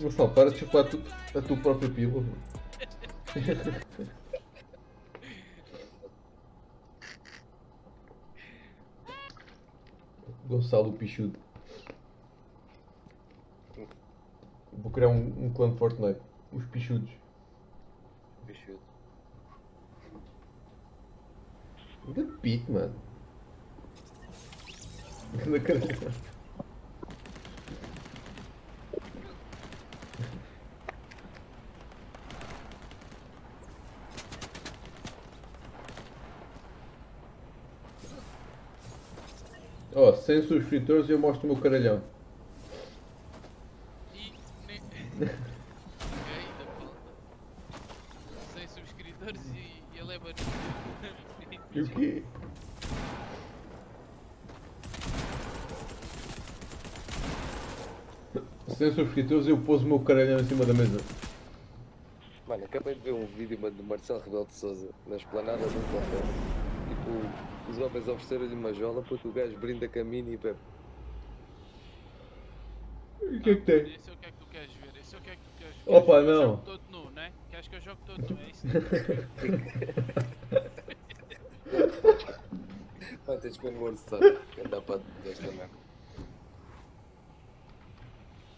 Gonçalo, para de chupar a, tu, a tua própria pílula. Gonçalo Pichudo. Vou criar um, um clã de Fortnite. Os Pichudos. Bicho. The Pit, mano. Na cara. Ó, oh, 100 subscritores e eu mostro o meu caralhão. E nem. Ninguém ainda falta. 100 subscritores e ele é banido. E o quê? Sem subscritores eu pôs o meu caralhão em cima da mesa. Mano, acabei de ver um vídeo mano, do Marcelo Rebelo de Souza na esplanada de um café. Tipo, os homens ofereceram-lhe uma jola porque o gajo brinda com a mini e bebe. E o que é que tem? Esse é o que é que tu queres ver. Esse é o que é que tu queres ver. Opa, Eu não. jogo todo nu, né? Queres que eu jogue todo nu? É isso? Vai ter que. Que dá para desta merda.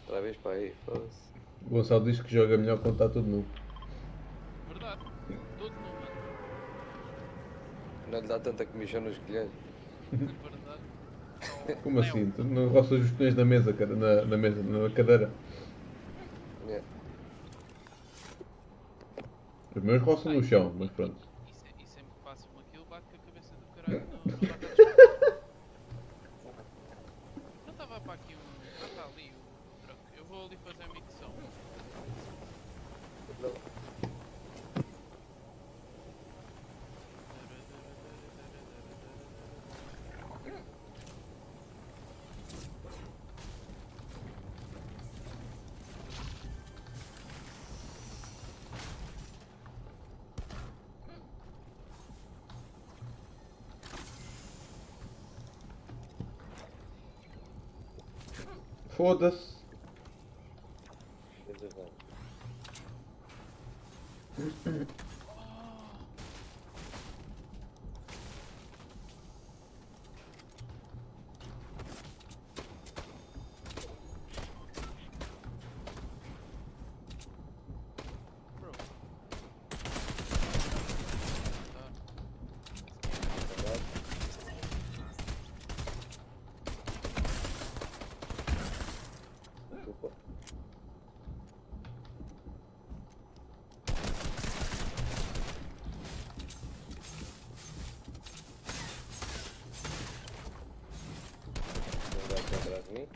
Outra vez para aí, foda-se. O Gonçalo diz que joga melhor quando está tudo nu. Verdade. Todo nu, mano. Não lhe dá tanta comissão nos colheres. Como assim? Tu não roças os colhões na mesa, cara, na, na mesa, na cadeira. Yeah. Os meus roçam no chão, mas pronto. E, se- e sempre que faço-me aquilo, bate com a cabeça do caralho no- no placa de espelho. Não estava para aqui um. Ah, está ali o troco. Eu vou ali fazer a micção. Foda-se. Coisa bem. Bro. Verdade? Opa. Não vai aqui atrás de mim?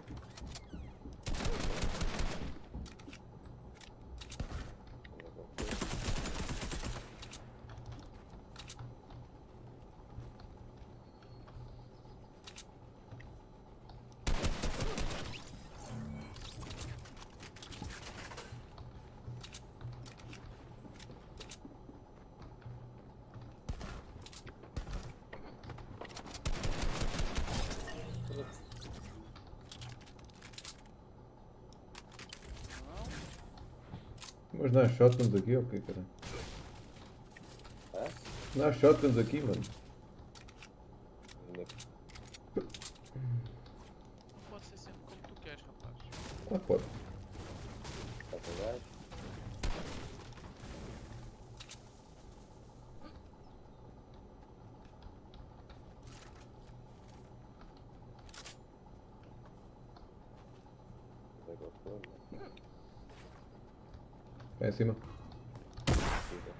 Mas não há shotguns aqui ou o quê, cara? Não há shotguns aqui, mano. Não. Não pode ser sempre como tu queres, rapaz. Ah, pode. Está com gás? Vai com a forma. Vai em cima. Fica.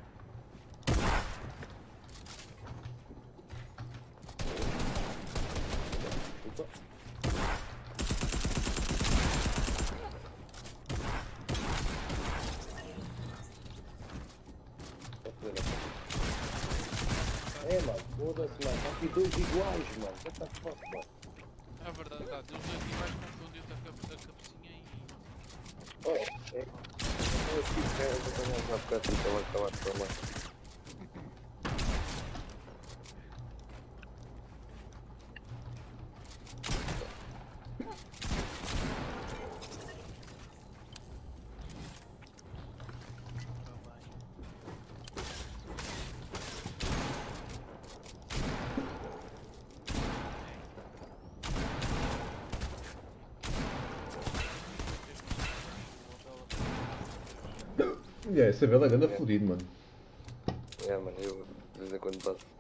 Opa. Tá fazendo a- É, mano, foda-se, mano. Tá aqui dois iguais, mano. What the fuck, mano? É verdade, tá. Deus aqui vais confundir-te a cabe- a cabecinha e. Olha, é. Eu aqui, cara, eu vou tomar então vai acabar de tomar. E é, esse Abel é ganda fodido, mano. É, mano, eu de vez em quando passo.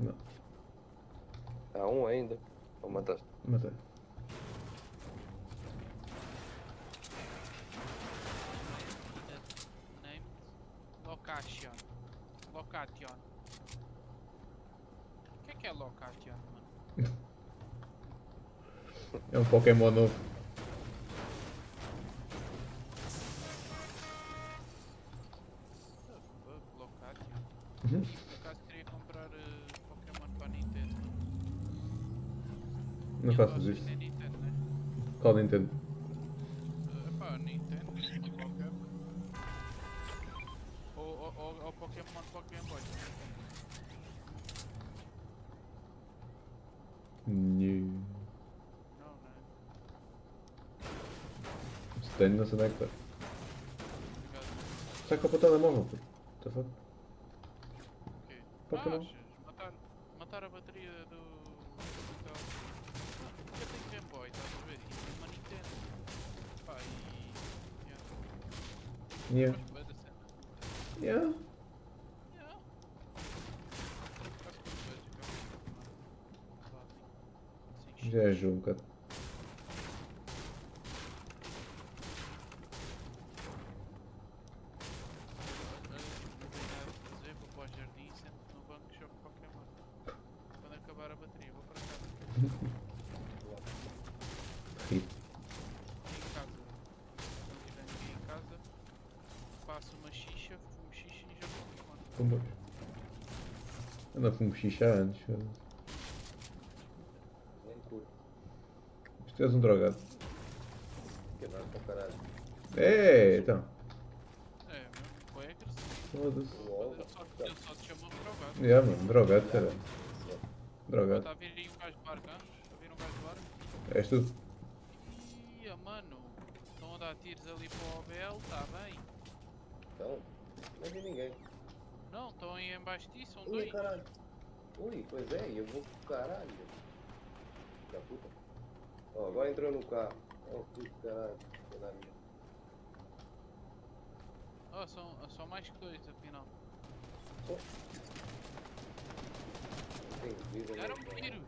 Não, Há um ainda. Ou mataste? matei. Location. Location. O que é que é Location, mano? É um Pokémon novo. Location. Uhum. Por acaso queria comprar eh, Pokémon para a Nintendo. Não faças têm Nintendo, né? Qual Nintendo? Uh, pá, Nintendo, qualquer. Ou, ou, ou, ou Pokémon Pokémon Boy. Não, né? Se tenho, não sei onde é que está. Obrigado. Sai com a pontada móvel, pô. What the fuck? Ok. Pokémon. Achas? Yeah. Yeah. Gosto bué da cena. Yeah. Yeah. Gosto bué de jogar Pokémon. Vá, assim, sem Já é jogo um bocado. Olha, não tenho nada a fazer, vou para o jardim, sento no banco e jogo Pokémon. Quando acabar a bateria, vou para casa. Ri. Em casa, quando tiver ninguém em casa, faço uma xixa, fumo xixa e jogo Pokémon. Pumba. Anda fumo xixa antes. Nem curto. Isto és um drogado. Que nada para caralho. É, então. É, mesmo, foi agressivo. Foda-se. Eu só, eu só te chamo de drogado. Yeah, mano, drogado, caralho. Drogado. Está a vir aí um gajo de barco? Está a vir um gajo de barco? És tu? Ia, mano, estão a dar tiros ali para o OBL, está bem. Então, não vi ninguém. Não, estão aí embaixo disso, são Ui, dois. caralho. Ui, pois é, eu vou pro caralho. Da puta. Ó, agora entrou no carro. Ó, puto caralho. Da minha. Oh, são, são mais que dois, afinal. Tem vida Deram mesmo.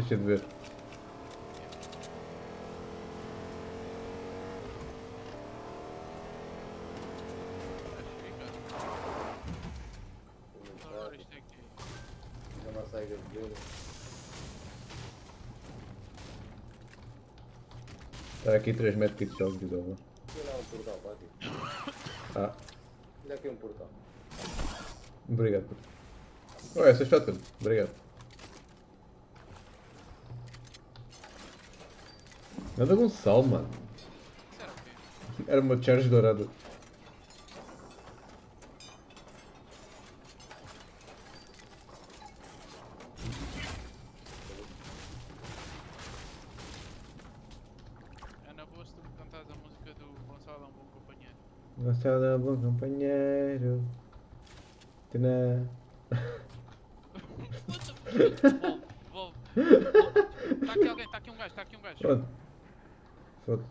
Deixa de ver. Está aqui 3 metros de jogos de. Olha lá um portal. Ah, Olha aqui um portal. obrigado. Oh, essa é shotgun. Obrigado. Nada Gonçalo, mano. Isso era o quê? Era uma charge dourada. É na boa se tu me cantares a música do Gonçalo é um bom companheiro. Gonçalo é um bom companheiro. Volve. Está aqui alguém, está aqui um gajo, está aqui um gajo. Onde? Foda.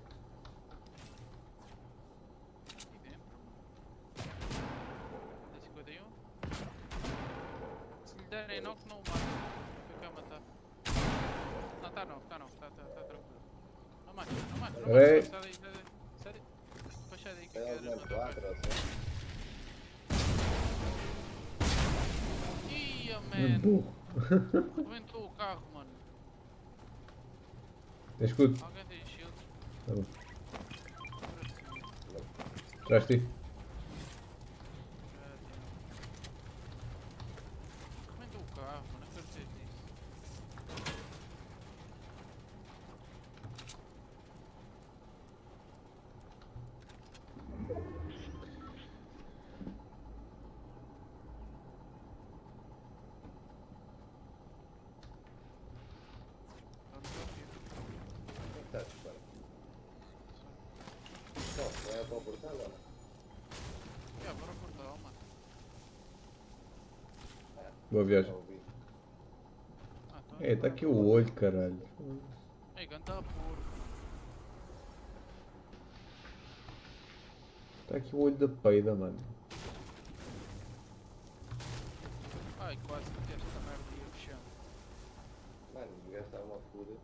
Se lhe não o. Eu quero matar. Não, tá tá tá, tranquilo. Não não. Sai daí, sai daí. Sai daí. Daí que. Ia, o carro, mano. Tem escudo. Alguém tem shield? Tá bom. Atrás de ti. Rebentou o carro, mano. Não acredito nisso. Tá no desafio. Onde está, dispara? Não, não é para o portal, ou não? É, bora portal, mano. Boa viagem. Já ouvi. Ah, então É, tá aqui o olho, caralho. Ei, ganda porco. Tá aqui o olho da peida, mano. Ai, quase que esta merda ia chão. Mano, os gajos estavam a foder.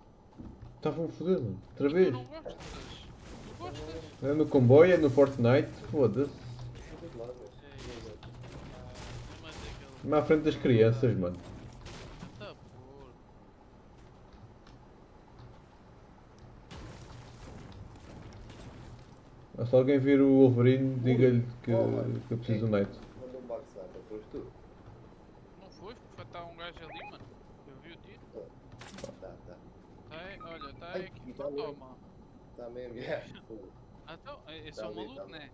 Estavam fodidos, mano. Outra Tu vez. não gostas? Tu gostas? É no comboio, é no Fortnite. Foda-se. Mas- mas é aquele. Mesmo à frente das crianças, mano. Ganda porco. Mas se alguém vir o Wolverine, diga-lhe que, que eu preciso do Knight. Mandou um backstab, foste tu? Não foi? Foi tá um gajo ali, mano. Eu vi o tiro. Tá, tá. Tá aí, olha, tá aí aqui. tá Então mesmo. toma. Tá mesmo, yeah. Ah, então, é- Tá é o ali, maluco, tá. né?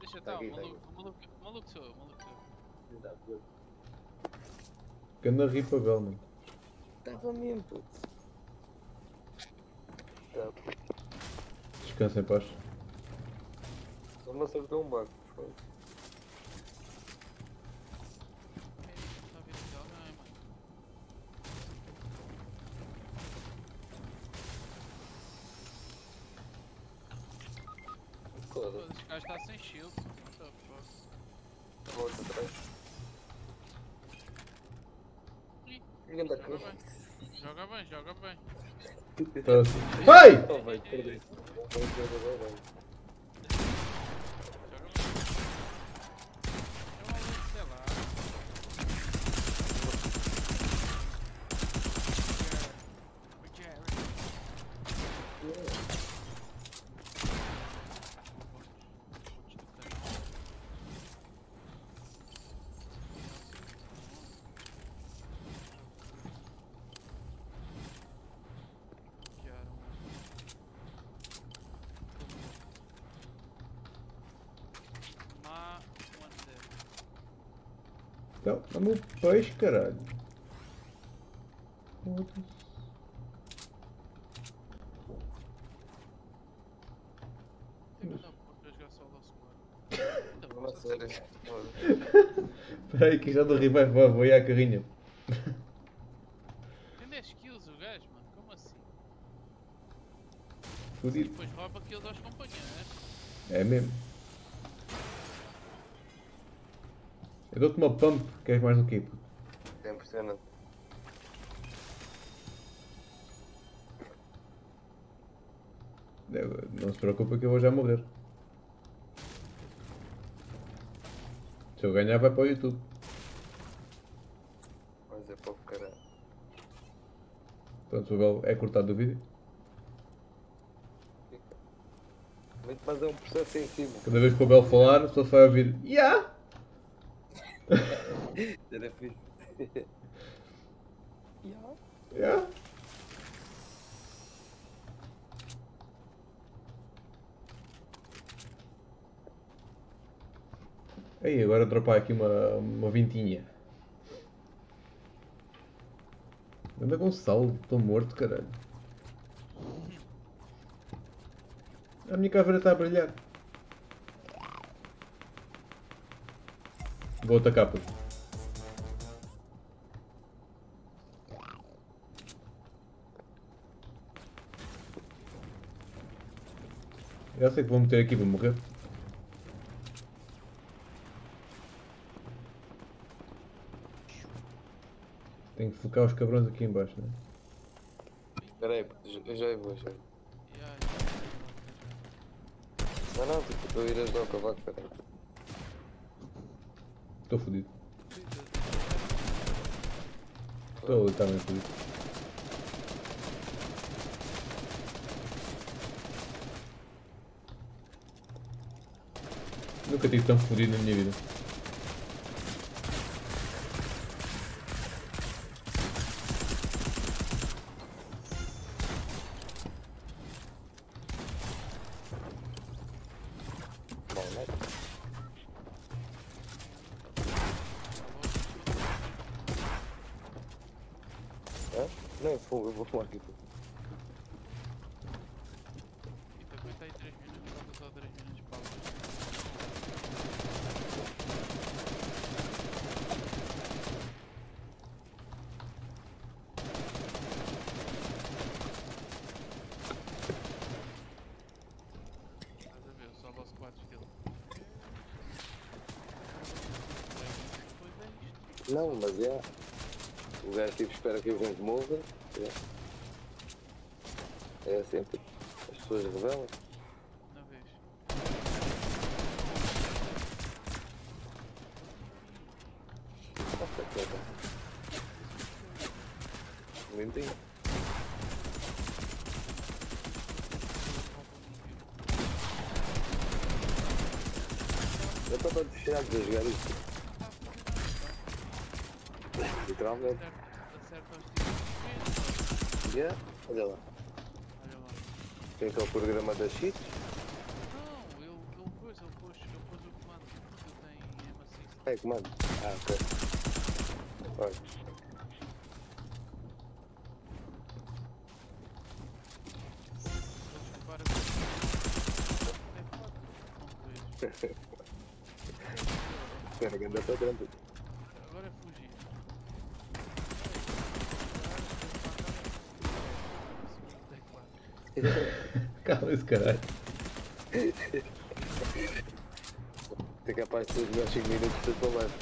Deixa Tá tá, o tá maluco, o maluco, maluco sou eu, o maluco sou eu. Tá. Ganda ripa bel, mano. Tava mesmo, pô. Tá, Descansa em paz. Só me acertou um tá mano? Pô, Foda-se. Esse tá sem shield. What the fuck? Volta atrás. Ganda joga bem. Joga bem, joga bem. Tá. Ai! Oh, vai, perdi. Vai, vai, vai, vai. Joga bem. Eu maluco, sei lá. O Jerry. Ma Wander. Então, dá-me um peixe, caralho. Foda-se. Tem que dar por jogar só o nosso Fala sério. Foda. Espera aí que já do Rio vai vai voar a carrinha. Tem 10 kills o gajo, mano. Como assim? Fudido. Depois rouba kills aos companheiros. É mesmo. Eu dou-te uma pump, queres mais do que? puto? É impressionante. Eu- Não se preocupa que eu vou já morrer. Se eu ganhar vai para o YouTube. Mas é para o caralho. Pronto, o Bel é cortado do vídeo. Muito mais é um processo cima. Cada vez que o Bel falar, só se vai ouvir Yeah! Era fixe. Yeah! Aí, agora dropar aqui uma, uma vintinha. Anda Gonçalo, estou morto, caralho. A minha caveira está a brilhar. Vou atacar, puto. Já sei que vou meter aqui para morrer. Tenho que focar os cabrões aqui em baixo, né? Espera aí, já- já vou, já. vou. Não, não, tipo, estou a ir ajudar o cavaco, espera aí. Estou fodido. ya. Estou literalmente fodido. Nunca tive tão fodido na Não, é fogo, eu vou fumar aqui. E está aí 3 minutos, falta só 3 minutos de. Estás a ver, só logo 4 dele. Depois é isto. Não, mas é. O gajo tipo espera que a gente morra. É, é assim, tipo, as pessoas revelam. Na vez. Nossa, que legal. Limpinho. Eu estava desfiado de jogar isto. Literalmente. Acerta os. Yeah. Olha lá. Olha lá. Tem aquele programa das cheats. Não, ele, ele pôs, ele pôs, ele pôs o comando que tem em maciço. É, comando. Ah, ok. Olha. Cala esse caralho. Tem capaz de ser os melhores 5 minutos da tua live.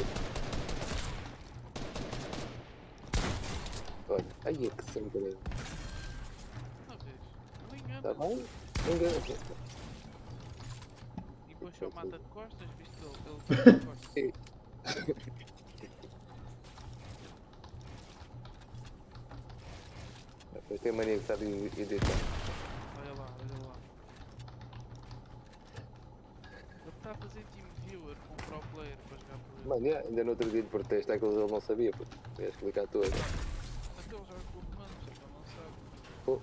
Olha, aí é que? Ele engana. Tá bem? Engana-se. E depois só mata de costas, visto que ele, mata de costas. Depois tem mania que sabe editar. Olha lá, olha lá. Ele está a fazer team com pro player para jogar por ele. Mano, yeah, ainda no outro dia de protesto é que ele não sabia, porque ia explicar tudo. Até ele joga com o comando, só que ele não sabe. Pô.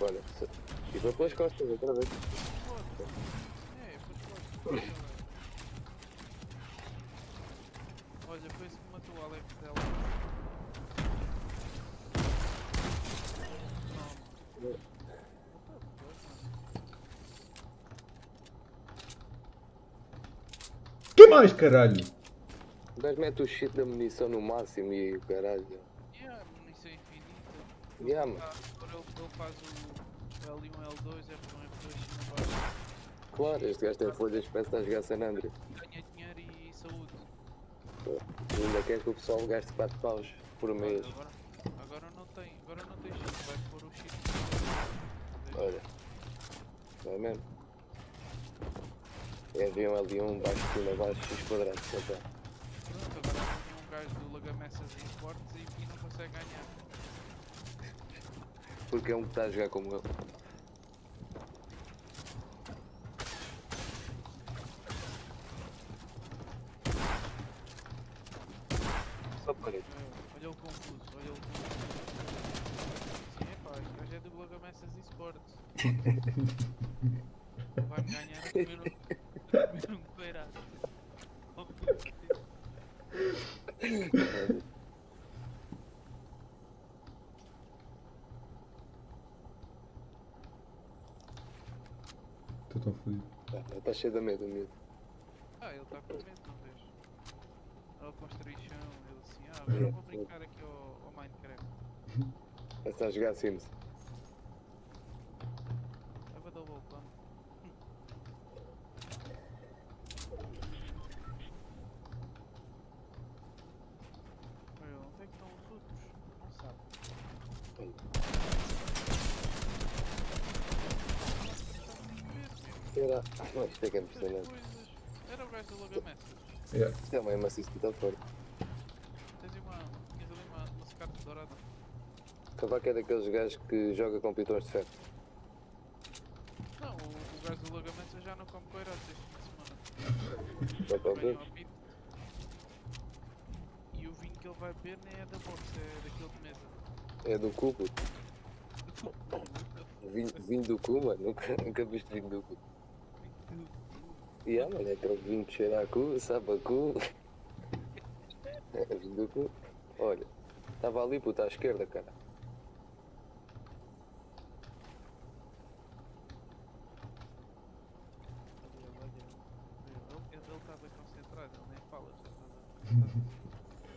Olha, e foi pelas costas outra vez. Foda. É, depois pode. Olha, foi isso que matou o Alex dela. Toma. What the fuck, mano? Que mais, caralho? O gajo mete o shit da munição no máximo e o caralho. Yeah, munição infinita. Yeah, mano. Ah, agora ele, ele faz o L1, L2, F1, F2, cima baixo. Claro, este gajo tem folhas de peça a jogar San Andreas. Ganha dinheiro e saúde. E ainda quer que o pessoal gaste 4 paus por mês. Olha, agora, agora não tem, agora não tem chip, vai pôr o chip. Olha. Não é mesmo? É avião L1, baixo, cima, baixo, x quadrado. já tá. Pronto, agora tem um gajo do Lagamessas em esportes e, e não consegue ganhar. Porque é um que está a jogar como eu. Só para isso. É, olha o confuso, olha o confuso. Sim, é pá, este gajo é do Lagamessas em esportes. Vai-me ganhar a comer um, a comer um coeirado. Estou tão fodido. Está cheio de medo, amigo. Ah, ele está com medo, não vês? Ele construiu chão, ele assim, ah, agora eu vou brincar aqui ao, ao Minecraft. Está a jogar Sims. Estava double pump. mano. Era. Não, isto é que é impressionante. Era o gajo do Lagamessa. Yeah. Isto é uma maciço que está forte. Tens aí uma. Tinhas ali uma, uma scarpa dourada. Cavaco é daqueles gajos que joga com pitões de ferro. Não, o, o gajo do Lagamessa já não come fim de semana. Ver. ao apito. E o vinho que ele vai beber nem é da box, é daquele de mesa. É do cubo. Vinho, vinho do cu, mano. Nunca, nunca viste vinho do cu. E aquele vinho que cheira a cu, sabe a cu. Vinho do cu. Olha, estava ali, puta, à esquerda, cara. Ele ele estava concentrado, ele nem fala. já estás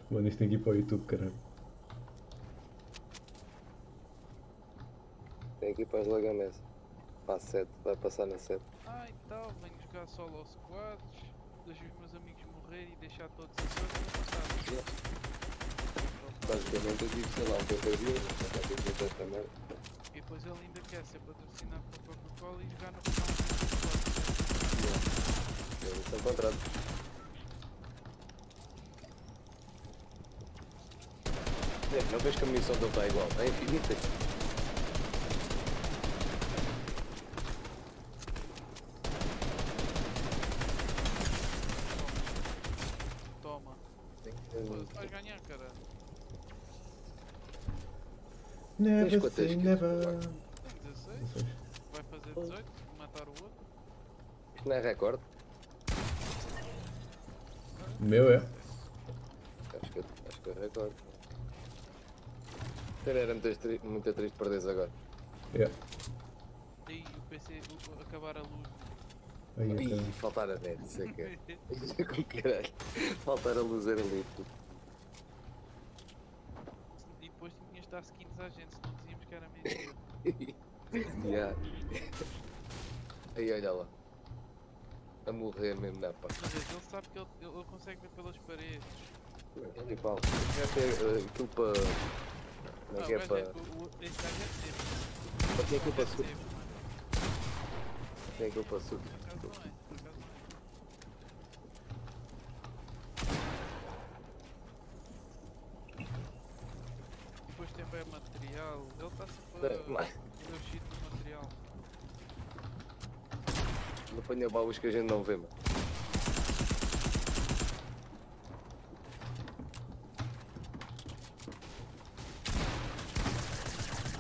a- Mano, isto tem que ir para o YouTube, caralho. Tem que ir para as lagamessas. Para a 7, vai passar na 7. Ah, e tal, venho jogar solo aos squads, deixo os meus amigos morrer e deixar todos a coisa e não Basicamente eu tive, sei lá, um feito esta merda. E depois ele ainda quer ser patrocinado por Coca-Cola e jogar no canal do Eu não contrato. É, não vês que a munição dele está igual, está infinita. Toma. Tem Foda-se, que- Vais ganhar, cara. Never quantas say kills, never. Tem 16, vai fazer 18, matar o outro. Isto não é recorde? O meu é. Acho que, acho que é recorde. Cara, era muito, tri muito triste perderes agora. Yeah. Aí o PC, acabar a luz. Aí, Ih, faltar a net, isso é que é. Com caralho. Faltar a luz era puto. E depois tinhas de dar skins à gente, se não dizíamos que era mentira. Yeah. Aí olha lá. A morrer mesmo na pá. Mas ele sabe que ele, ele, ele consegue ver pelas paredes. E pá, já tem aquilo para. Como é Ah, que é gajo para. é- o- o- Este gajo é safe. Para que é aquilo para É mano. Tem aquilo para sul. Por acaso não é, por acaso não é. Depois tem bem material, ele está sempre a o shit do material. Não apanha baús que a gente não vê, mano.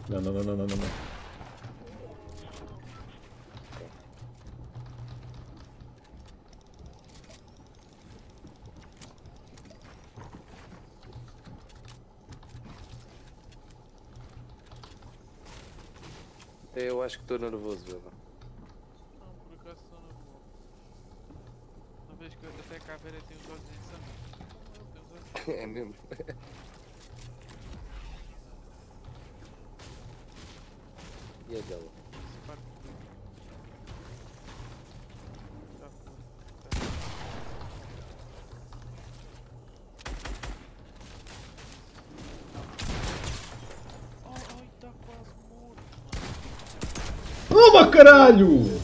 Não, não, não, não, não, não. Eu acho que estou nervoso, velho. Não, por acaso estou boa. Uma vez que até cá a Vera tem os olhos em sangue. Não, ele tem os olhos em sangue. É mesmo. E a dela? Esse parte do- Já foi. Ai, ai, tá quase morto, mano. Toma, caralho!